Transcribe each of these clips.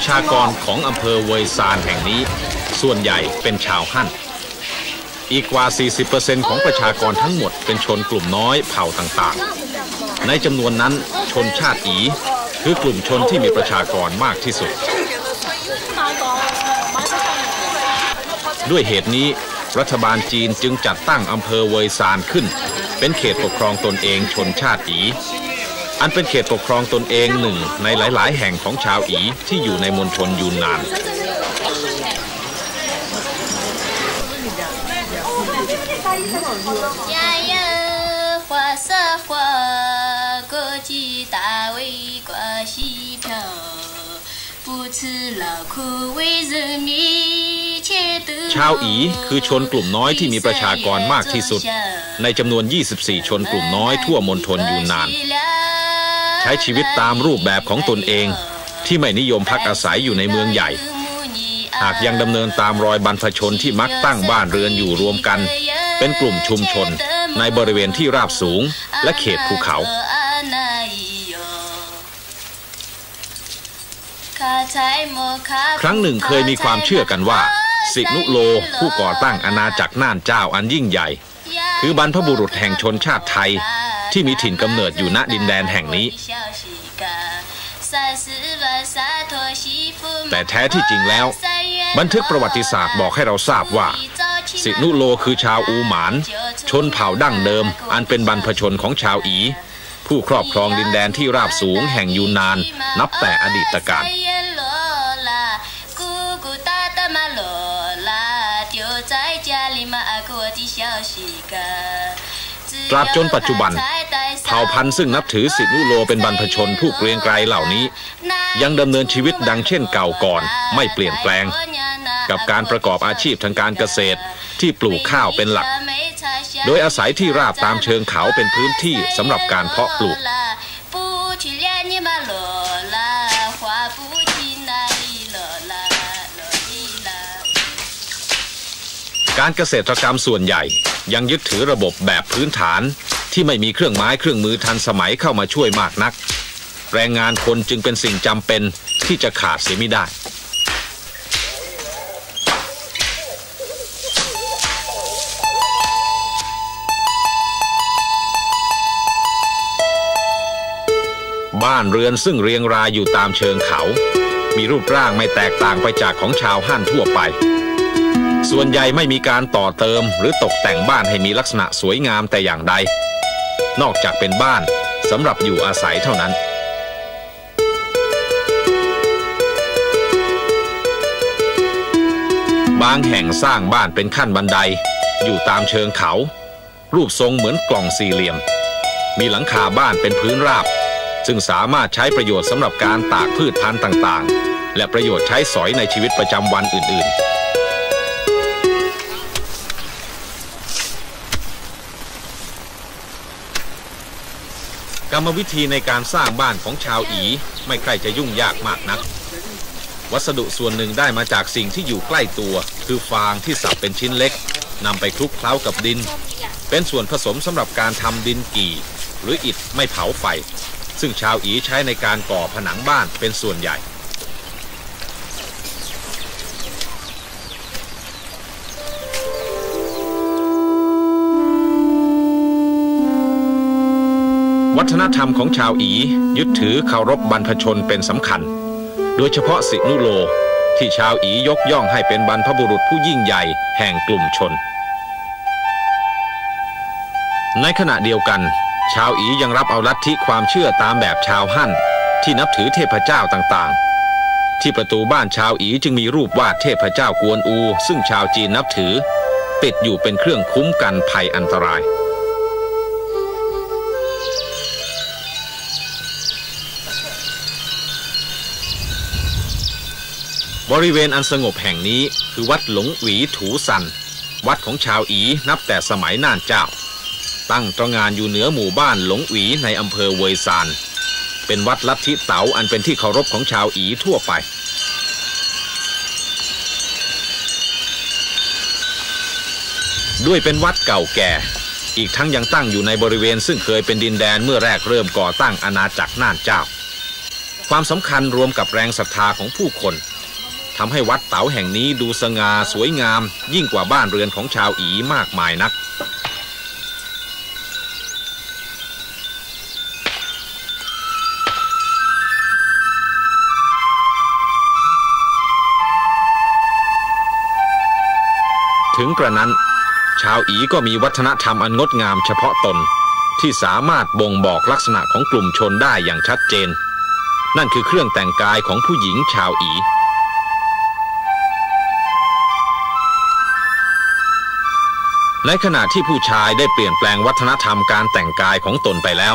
ประชากรของอำเภอเวยซานแห่งนี้ ส่วนใหญ่เป็นชาวฮั่น อีกกว่า 40%ของประชากรทั้งหมดเป็นชนกลุ่มน้อยเผ่าต่างๆ ในจำนวนนั้นชนชาติอีคือกลุ่มชนที่มีประชากรมากที่สุด ด้วยเหตุนี้รัฐบาลจีนจึงจัดตั้งอำเภอเวยซานขึ้น เป็นเขตปกครองตนเองชนชาติอี อันเป็นเขตปกครองตนเองหนึ่งในหลาย ๆ แห่งของชาวอีที่อยู่ในมณฑลยูนนาน ชาวอีคือชนกลุ่มน้อยที่มีประชากรมากที่สุด ในจำนวน 24 ชนกลุ่มน้อยทั่วมณฑลยูนนาน ใช้ชีวิตตามรูปแบบของตนเอง ที่ไม่นิยมพักอาศัยอยู่ในเมืองใหญ่ หากยังดำเนินตามรอยบรรพชนที่มักตั้งบ้านเรือนอยู่รวมกัน เป็นกลุ่มชุมชนในบริเวณที่ราบสูงและเขตภูเขา ครั้งหนึ่งเคยมีความเชื่อกันว่า สินุโลผู้ก่อตั้งอาณาจักรน่านเจ้าอันยิ่งใหญ่ คือบรรพบุรุษแห่งชนชาติไทย ที่มีถิ่นกำเนิดอยู่ณดินแดนแห่งนี้ แต่แท้ที่จริงแล้ว บันทึกประวัติศาสตร์บอกให้เราทราบว่าสินุโลคือชาวอูหมาน ชนเผ่าดั้งเดิม อันเป็นบรรพชนของชาวอี ผู้ครอบครองดินแดนที่ราบสูงแห่งยูนนาน นับแต่อดีตกาล ตราบจนปัจจุบัน เผ่าพันธุ์ซึ่งนับถือสินุโลเป็นบรรพชนผู้เกรียงไกรเหล่านี้ ยังดำเนินชีวิตดังเช่นเก่าก่อนไม่เปลี่ยนแปลง กับการประกอบอาชีพทางการเกษตรที่ปลูกข้าวเป็นหลัก โดยอาศัยที่ราบตามเชิงเขาเป็นพื้นที่สำหรับการเพาะปลูกการเกษตรกรรมส่วนใหญ่ ยังยึดถือระบบแบบพื้นฐานที่ไม่มีเครื่องไม้เครื่องมือทันสมัยเข้ามาช่วยมากนัก แรงงานคนจึงเป็นสิ่งจำเป็นที่จะขาดเสียไม่ได้ บ้านเรือนซึ่งเรียงรายอยู่ตามเชิงเขา มีรูปร่างไม่แตกต่างไปจากของชาวฮั่นทั่วไป ส่วนใหญ่ไม่มีการต่อเติมหรือตกแต่งบ้านให้มีลักษณะสวยงามแต่อย่างใด นอกจากเป็นบ้านสำหรับอยู่อาศัยเท่านั้น บางแห่งสร้างบ้านเป็นขั้นบันได อยู่ตามเชิงเขา รูปทรงเหมือนกล่องสี่เหลี่ยม มีหลังคาบ้านเป็นพื้นราบ ซึ่งสามารถใช้ประโยชน์สำหรับการตากพืชพันธุ์ต่างๆ และประโยชน์ใช้สอยในชีวิตประจำวันอื่นๆ กรรมวิธีในการสร้างบ้านของชาวอีไม่ใครจะยุ่งยากมากนัก วัสดุส่วนหนึ่งได้มาจากสิ่งที่อยู่ใกล้ตัว คือฟางที่สับเป็นชิ้นเล็กนำไปคลุกเคล้ากับดิน เป็นส่วนผสมสำหรับการทำดินกี่ หรืออิฐไม่เผาไฟ ซึ่งชาวอีใช้ในการก่อผนังบ้านเป็นส่วนใหญ่ วัฒนธรรมของชาวอียึดถือเคารพบรรพชนเป็นสำคัญ โดยเฉพาะสินุโลที่ชาวอียกย่องให้เป็นบรรพบุรุษผู้ยิ่งใหญ่แห่งกลุ่มชน ในขณะเดียวกัน ชาวอียังรับเอาลัทธิความเชื่อตามแบบชาวฮั่นที่นับถือเทพเจ้าต่างๆ ที่ประตูบ้านชาวอีจึงมีรูปวาดเทพเจ้ากวนอู ซึ่งชาวจีนนับถือ ติดอยู่เป็นเครื่องคุ้มกันภัยอันตราย บริเวณอันสงบแห่งนี้คือวัดหลงหวีถูสัน วัดของชาวอีนับแต่สมัยน่านเจ้า ตั้งตระงานอยู่เหนือหมู่บ้านหลงหวีในอำเภอเวยซาน เป็นวัดลัทธิเต๋าอันเป็นที่เคารพของชาวอีทั่วไป ด้วยเป็นวัดเก่าแก่ อีกทั้งยังตั้งอยู่ในบริเวณซึ่งเคยเป็นดินแดนเมื่อแรกเริ่มก่อตั้งอาณาจักรน่านเจ้า ความสำคัญรวมกับแรงศรัทธาของผู้คน ทำให้วัดเต๋าแห่งนี้ดูสง่าสวยงาม ยิ่งกว่าบ้านเรือนของชาวอีมากมายนัก ถึงกระนั้น ชาวอีก็มีวัฒนธรรมอันงดงามเฉพาะตนที่สามารถบ่งบอกลักษณะของกลุ่มชนได้อย่างชัดเจน นั่นคือเครื่องแต่งกายของผู้หญิงชาวอี ในขณะที่ผู้ชายได้เปลี่ยนแปลงวัฒนธรรมการแต่งกายของตนไปแล้ว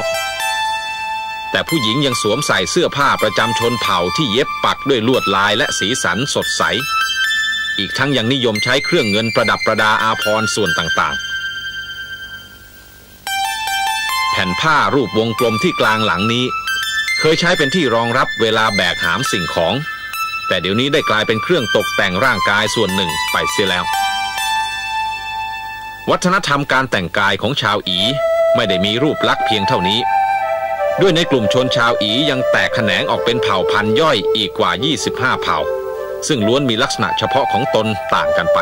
แต่ผู้หญิงยังสวมใส่เสื้อผ้าประจำชนเผ่าที่เย็บปักด้วยลวดลายและสีสันสดใส อีกทั้งยังนิยมใช้เครื่องเงินประดับประดาอาภรณ์ส่วนต่างๆ แผ่นผ้ารูปวงกลมที่กลางหลังนี้ เคยใช้เป็นที่รองรับเวลาแบกหามสิ่งของ แต่เดี๋ยวนี้ได้กลายเป็นเครื่องตกแต่งร่างกายส่วนหนึ่งไปเสียแล้ว วัฒนธรรมการแต่งกายของชาวอีไม่ได้มีรูปลักษณ์เพียงเท่านี้ ด้วยในกลุ่มชนชาวอียังแตกแขนงออกเป็นเผ่าพันธุ์ย่อยอีกกว่า 25 เผ่า ซึ่งล้วนมีลักษณะเฉพาะของตนต่างกันไป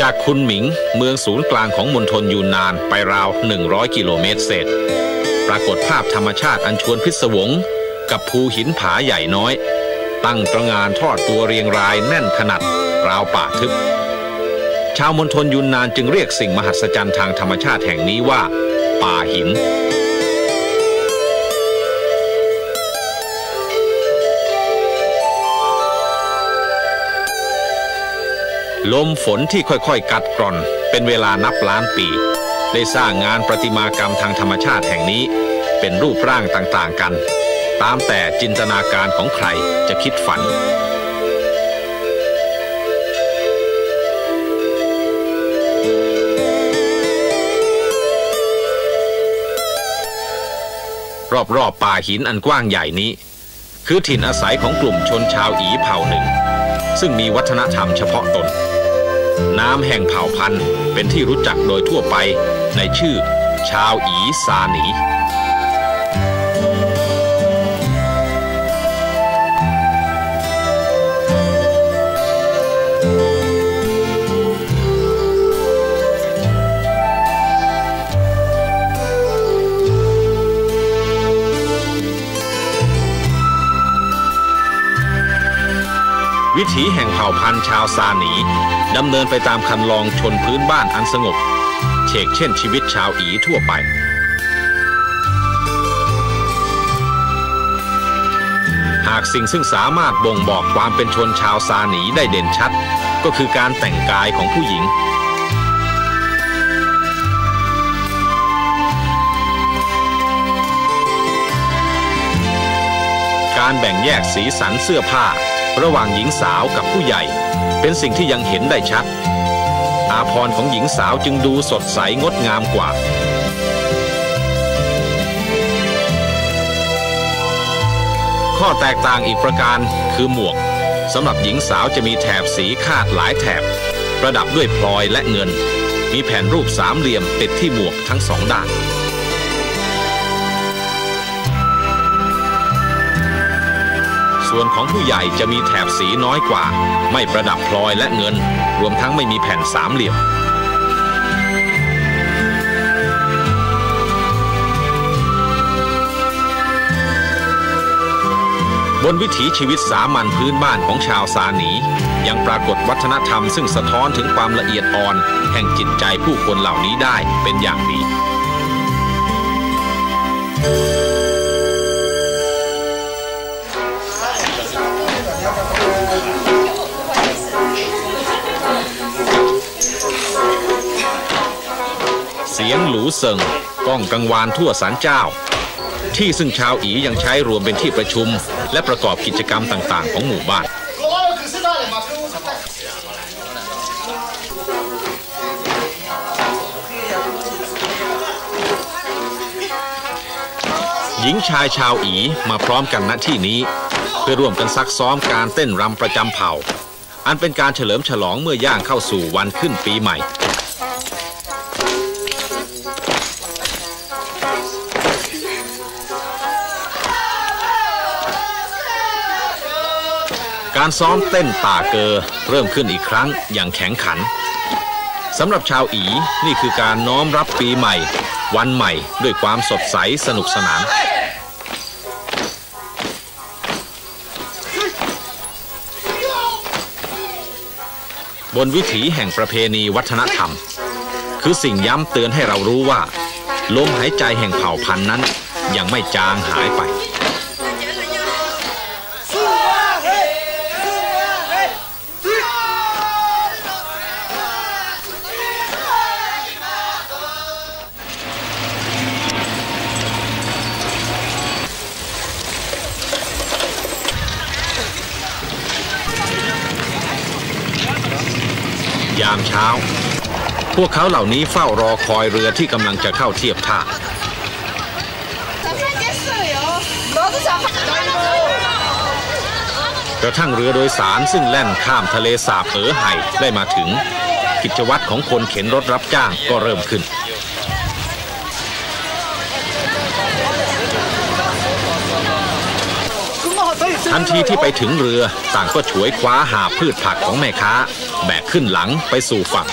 จากคุนหมิงเมืองศูนย์กลางของมณฑลยูนนานไปราว 100 กิโลเมตรเศษ ปรากฏภาพธรรมชาติอันชวนพิศวง กับภูหินผาใหญ่น้อย ตั้งตระงานทอดตัวเรียงรายแน่นขนาดราวป่าทึบ ชาวมณฑลยูนนานจึงเรียกสิ่งมหัศจรรย์ทางธรรมชาติแห่งนี้ว่า ป่าหิน ลมฝนที่ค่อยๆ กัดกร่อน เป็นเวลานับล้านปี ได้สร้างงานประติมากรรมทางธรรมชาติแห่งนี้ เป็นรูปร่างต่างๆกัน ตามแต่จินตนาการของใครจะคิดฝันรอบๆป่าหินอันกว้างใหญ่นี้ คือถิ่นอาศัยของกลุ่มชนชาวอีเผ่าหนึ่ง ซึ่งมีวัฒนธรรมเฉพาะตน น้ำแห่งเผ่าพันธุ์เป็นที่รู้จักโดยทั่วไปในชื่อ ชาวอีซาหนี วิถีแห่งเผ่าพันธุ์ชาวซาหนีดำเนินไปตามคันลองชนพื้นบ้านอันสงบเชกเช่นชีวิตชาวอีทั่วไป หากสิ่งซึ่งสามารถบ่งบอกความเป็นชนชาวซาหนีได้เด่นชัด ก็คือการแต่งกายของผู้หญิงการแบ่งแยกสีสันเสื้อผ้า ระหว่างหญิงสาวกับผู้ใหญ่ เป็นสิ่งที่ยังเห็นได้ชัด อาพรณ์ของหญิงสาวจึงดูสดใสงดงามกว่าข้อแตกต่างอีกประการคือหมวกสำหรับหญิงสาวจะมีแถบสีคาดหลายแถบ ประดับด้วยพลอยและเงิน มีแผ่นรูปสามเหลี่ยมติดที่หมวกทั้งสองด้าน ส่วนของผู้ใหญ่จะมีแถบสีน้อยกว่า ไม่ประดับพลอยและเงิน รวมทั้งไม่มีแผ่นสามเหลี่ยมบนวิถีชีวิตสามัญพื้นบ้านของชาวซาหนี ยังปรากฏวัฒนธรรมซึ่งสะท้อนถึงความละเอียดอ่อน แห่งจิตใจผู้คนเหล่านี้ได้เป็นอย่างดี เสียงหลูเซิงก้องกังวานทั่วสารเจ้า ที่ซึ่งชาวอียังใช้รวมเป็นที่ประชุม และประกอบกิจกรรมต่างๆ ของหมู่บ้าน หญิงชายชาวอีมาพร้อมกันณที่นี้ เพื่อร่วมกันซักซ้อมการเต้นรำประจำเผ่า อันเป็นการเฉลิมฉลองเมื่อย่างเข้าสู่วันขึ้นปีใหม่ การซ้อมเต้นป่าเกอเริ่มขึ้นอีกครั้งอย่างแข็งขันสำหรับชาวอีนี่คือการน้อมรับปีใหม่ วันใหม่ด้วยความสดใสสนุกสนานบนวิถีแห่งประเพณีวัฒนธรรม คือสิ่งย้ำเตือนให้เรารู้ว่า ลมหายใจแห่งเผ่าพันธุ์นั้นยังไม่จางหายไปามเช้า พวกเขาเหล่านี้เฝ้ารอคอยเรือที่กำลังจะเข้าเทียบท่ากระทั่งเรือโดยสารซึ่งแล่นข้ามทะเลสาบเอ๋อไห่ได้มาถึง กิจวัตรของคนเข็นรถรับจ้างก็เริ่มขึ้น ทันทีที่ไปถึงเรือต่างก็ฉวยคว้าหาพืชผักของแม่ค้า แบกขึ้นหลังไปสู่ฝั่ง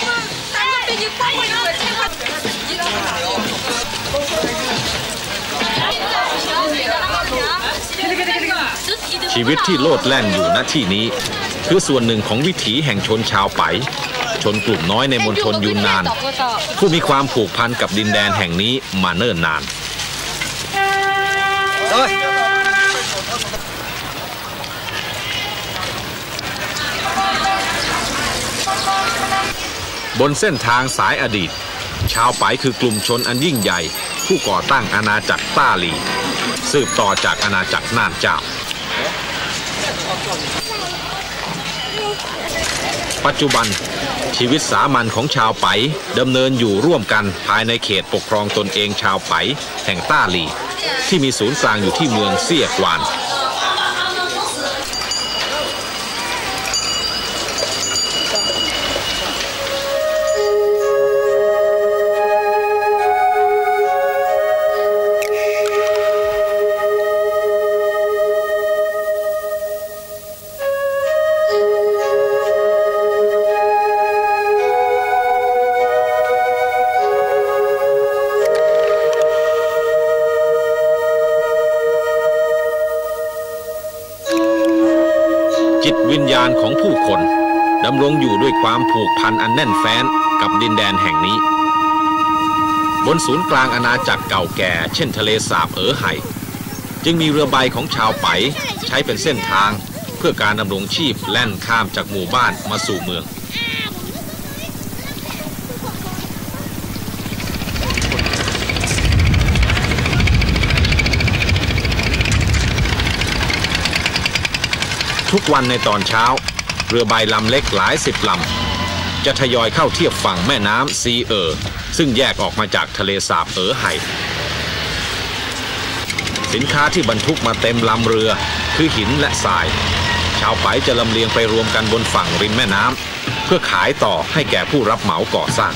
ชีวิตที่โลดแล่นอยู่ณที่นี้ คือส่วนหนึ่งของวิถีแห่งชนชาวไป ชนกลุ่มน้อยในมณฑลยูนนาน ผู้มีความผูกพันกับดินแดนแห่งนี้มาเนิ่นนาน บนเส้นทางสายอดีต ชาวไปคือกลุ่มชนอันยิ่งใหญ่ ผู้ก่อตั้งอาณาจักรต้าหลี สืบต่อจากอาณาจักรน่านเจ้า ปัจจุบันชีวิตสามัญของชาวไปดำเนินอยู่ร่วมกันภายในเขตปกครองตนเองชาวไปแห่งต้าหลี ที่มีศูนย์กลางอยู่ที่เมืองเซี่ยกวาน ดำรงอยู่ด้วยความผูกพันอันแน่นแฟ้นกับดินแดนแห่งนี้ บนศูนย์กลางอาณาจักรเก่าแก่ เช่นทะเลสาบเอ๋อไห่จึงมีเรือใบของชาวไปใช้เป็นเส้นทางเพื่อการดำรงชีพแล่นข้ามจากหมู่บ้านมาสู่เมืองทุกวันในตอนเช้า เรือใบลำเล็กหลายสิบลำ จะทยอยเข้าเทียบฝั่งแม่น้ำซีเออ ซึ่งแยกออกมาจากทะเลสาบเอ๋อไห่สินค้าที่บรรทุกมาเต็มลำเรือ คือหินและทราย ชาวไปจะลำเลียงไปรวมกันบนฝั่งริมแม่น้ำเพื่อขายต่อให้แก่ผู้รับเหมาก่อสร้าง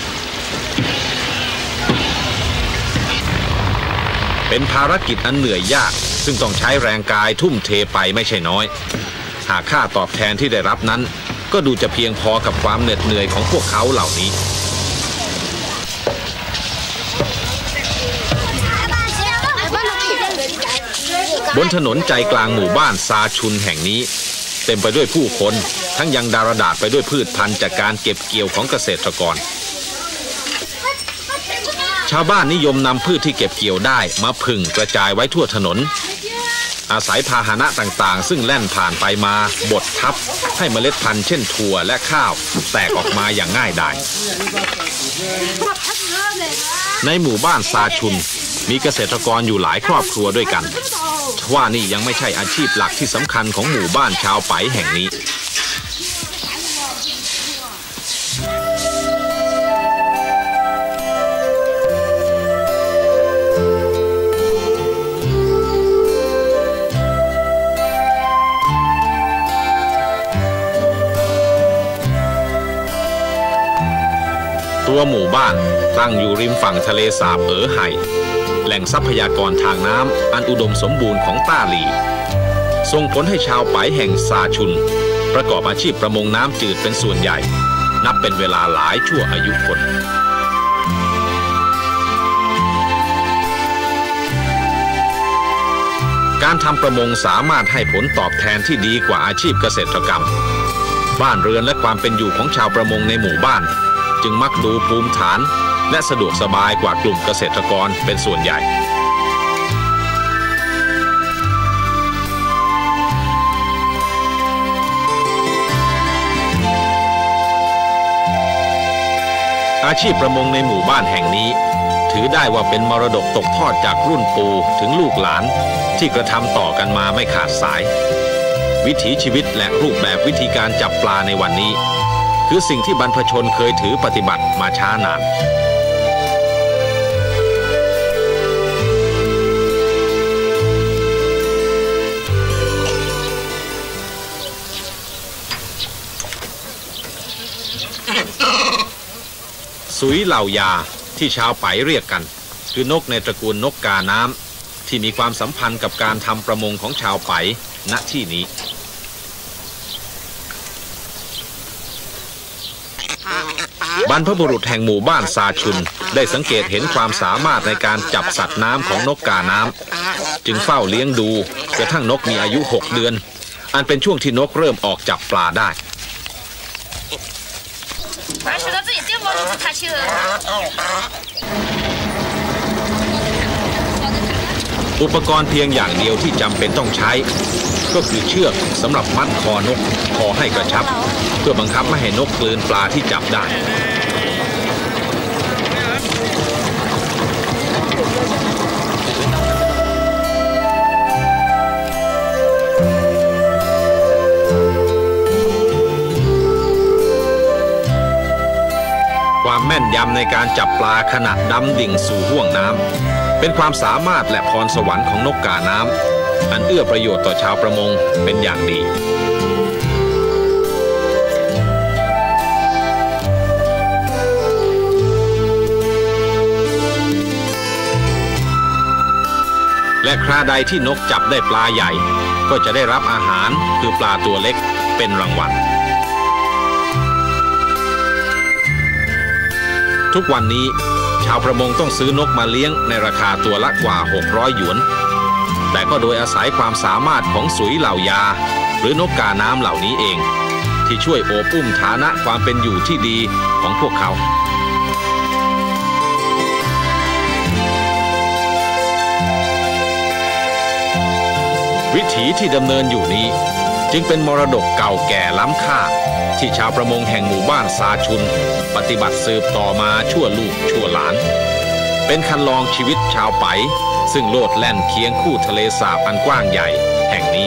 เป็นภารกิจอันเหนื่อยยาก ซึ่งต้องใช้แรงกายทุ่มเทไปไม่ใช่น้อย หากค่าตอบแทนที่ได้รับนั้น ก็ดูจะเพียงพอกับความเหน็ดเหนื่อยของพวกเขาเหล่านี้บนถนนใจกลางหมู่บ้านซาชุนแห่งนี้ เต็มไปด้วยผู้คนทั้งยังดารดาษไปด้วยพืชพันธุ์จากการเก็บเกี่ยวของเกษตรกร ชาวบ้านนิยมนำพืชที่เก็บเกี่ยวได้มาผึ่งกระจายไว้ทั่วถนน อาศัยพาหนะต่างๆ ซึ่งแล่นผ่านไปมาบดทับ ให้เมล็ดพันธุ์เช่นถั่วและข้าว แตกออกมาอย่างง่ายดายในหมู่บ้านซาชุน มีเกษตรกรอยู่หลายครอบครัวด้วยกันว่านี่ยังไม่ใช่อาชีพหลักที่สำคัญของหมู่บ้านชาวไปแห่งนี้ ตัวหมู่บ้าน ตั้งอยู่ริมฝั่งทะเลสาบเอ๋อไห่แหล่งทรัพยากรทางน้ำอันอุดมสมบูรณ์ของต้าหลีส่งผลให้ชาวไปแห่งซาชุน ประกอบอาชีพประมงน้ำจืดเป็นส่วนใหญ่ นับเป็นเวลาหลายชั่วอายุคนการทำประมงสามารถให้ผลตอบแทนที่ดีกว่าอาชีพเกษตรกรรม บ้านเรือนและความเป็นอยู่ของชาวประมงในหมู่บ้าน จึงมักดูภูมิฐาน และสะดวกสบายกว่ากลุ่มเกษตรกรเป็นส่วนใหญ่อาชีพประมงในหมู่บ้านแห่งนี้ ถือได้ว่าเป็นมรดกตกทอดจากรุ่นปู่ถึงลูกหลาน ที่กระทำต่อกันมาไม่ขาดสาย วิถีชีวิตและรูปแบบวิธีการจับปลาในวันนี้ คือสิ่งที่บรรพชนเคยถือปฏิบัติมาช้านาน สุยเหล่ายาที่ชาวไปเรียกกัน คือนกในตระกูลนกกาน้ำที่มีความสัมพันธ์กับการทำประมงของชาวไปณที่นี้ บรรพบุรุษแห่งหมู่บ้านซาชุน ได้สังเกตเห็นความสามารถในการจับสัตว์น้ำของนกกาน้ำจึงเฝ้าเลี้ยงดูกระทั่งนกมีอายุหกเดือน อันเป็นช่วงที่นกเริ่มออกจับปลาได้อุปกรณ์เพียงอย่างเดียวที่จำเป็นต้องใช้ ก็คือเชือกสำหรับมัดคอนก คอให้กระชับ เพื่อบังคับไม่ให้นกกลืนปลาที่จับได้ ความแม่นยำในการจับปลาขณะดำดิ่งสู่ห่วงน้ำเป็นความสามารถและพรสวรรค์ของนกกาน้ำอันเอื้อประโยชน์ต่อชาวประมงเป็นอย่างดีและคราใดที่นกจับได้ปลาใหญ่ ก็จะได้รับอาหารคือปลาตัวเล็กเป็นรางวัล ทุกวันนี้ ชาวประมงต้องซื้อนกมาเลี้ยงในราคาตัวละกว่า 600 หยวน แต่ก็โดยอาศัยความสามารถของสุยเหล่ายา หรือนกกาน้ำเหล่านี้เอง ที่ช่วยโอบอุ้มฐานะความเป็นอยู่ที่ดีของพวกเขาวิถีที่ดำเนินอยู่นี้ จึงเป็นมรดกเก่าแก่ล้ำค่า ที่ชาวประมงแห่งหมู่บ้านซาชุน ปฏิบัติสืบต่อมาชั่วลูกชั่วหลาน เป็นคันลองชีวิตชาวไป ซึ่งโลดแล่นเคียงคู่ทะเลสาบอันกว้างใหญ่ แห่งนี้